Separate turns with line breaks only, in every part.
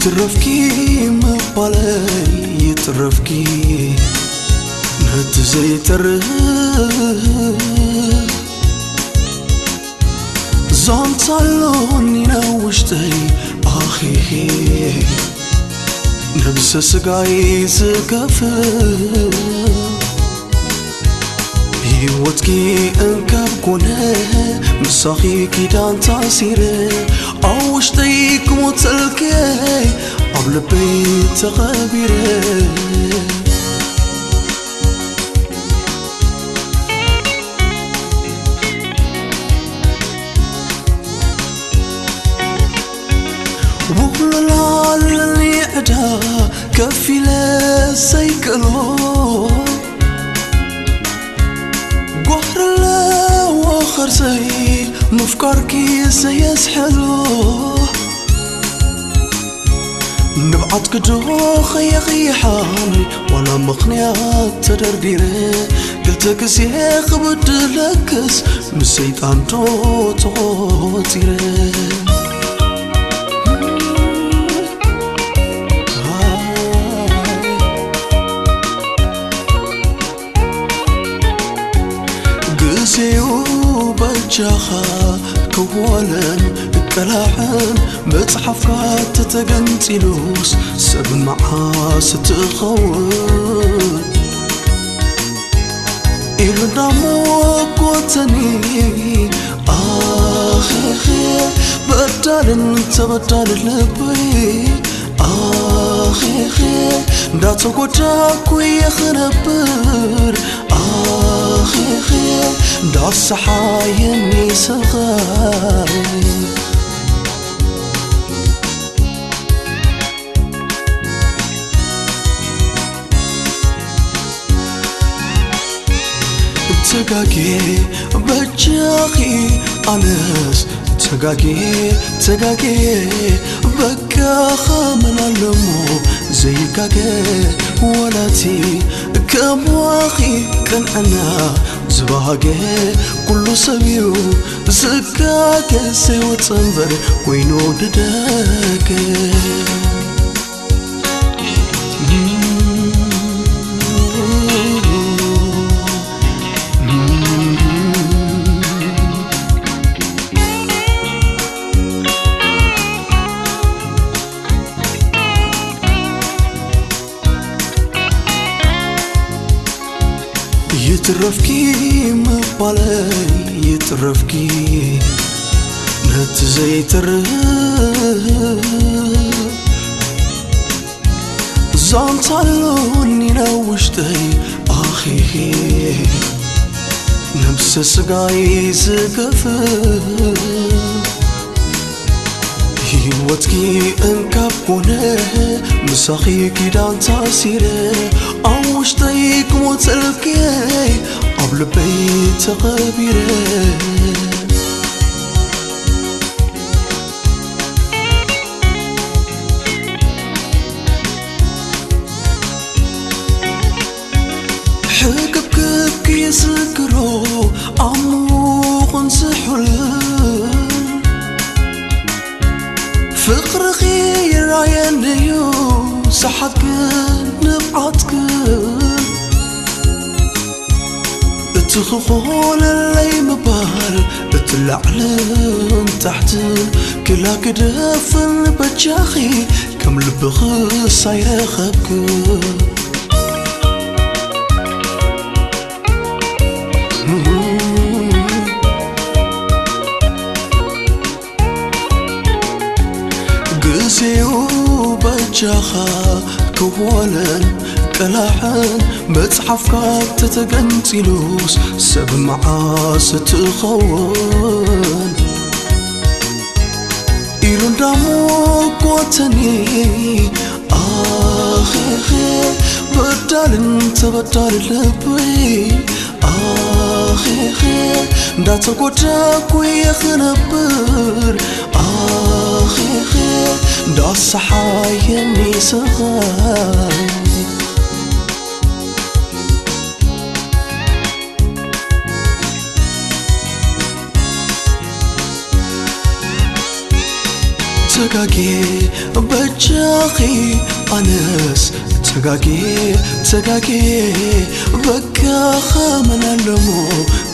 يترفكي مبالي يترفكي نهت زي تره زانتالوني نوشتي آخي نفس سقاي زكفر ህይወትኪ እንከብ ኮነ ምሳኺ ኪዳን ታሲረ ኣብ ውሽጠይ ክሞት ፀልከይ ኣብ ልበይ ተቐቢረ ውኩለላለኒ ዕዳ ከፍ ኢለ مفكركي سيسحلو نبعت كدو خي خيحان ولا مقنيات تدرديري قلتك سيخ بدلكس مسيطان تو توتيري ክወለን እቀላሕን መጽሓፍካ ተተገንፂሉስ ሰብ መዓስ ትኸውን ኢሉ እንዳሞጎተኒ ኣኼኼ በዳልን ተበዳል ልበይ ኣኼኼ እንዳተጎዳኩ የኽነብር ኣኼኼ دار صحايني صغاري تقاكي بجاقي أنس. تقاكي تقاكي بكاخا من اللمو زي ولا ولاتي كبواخي كان أنا زباقي كل سبيو زكاك سيوت سنبر وينو دداكي يترفكي مبالي يترفكي نت زي تره زانتالوني نوشتي آخي. نفس سقاي زقفر ህይወትኪ እንካብ ኮነ ምሳኺ ኪዳን ታሲረ ኣብ ውሽጠይ ክሞት ፀልከይ ኣብ ልበይ ተቐቢረ ሕቅብክብኪ ዝግሮ ዓሙቕን ፍቅርኺ ይራየንዩ ሰሓትክን ንብዓትክን እቲ ክኾነለይ ምባል እቲ ላዕልን ታሕትን ክላ ክደፍን በጃኺ ከም ልብኽስ ኣይረኸብክን ጊዜው በእጃኻ ክወለን ቀላሕን መጽሓፍካ ተተገንፂሉስ ሰብ መዓስ ትኸውን ኢሉ እንዳሞጎተኒ ኣኼኼ በዳልን ተበዳል ልበይ ኣኼኼ እንዳተጎዳኩ የኽነብር ኣኼኼ እንዳሰሓየኒ ሰኻይ ተጋጌ በጃኺ ኣነስ ተጋጌ ተጋጌ በካ ኸመናለሞ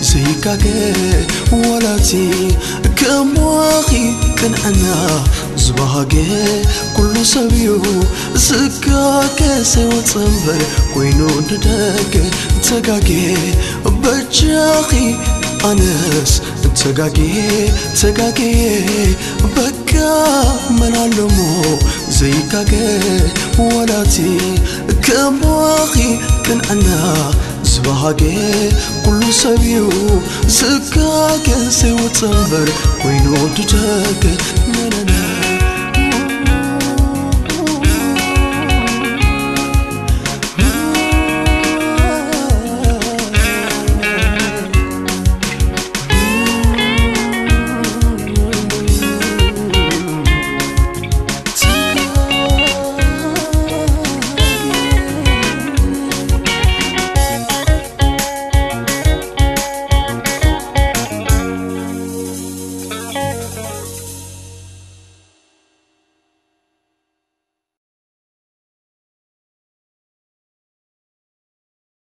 ዘይካገ ወላቲ ከሞኺ ቅንዕና ዝበሃገ ኩሉ ሰብ እዩ ዘይወፅ እምበር ኮይኑ ንደገ ተጋጌ በጃኺ ኣነስ ተጋግዬ ተጋግዬ በቃ መላለሞ ዘይጋገ ወላቲ ከሞኺ ክንዕና ዝባሃገ ኩሉ ሰብ እዩ ዝጋገ ዘይወፀ እምበር ኮይኑ ድደገ ነነነ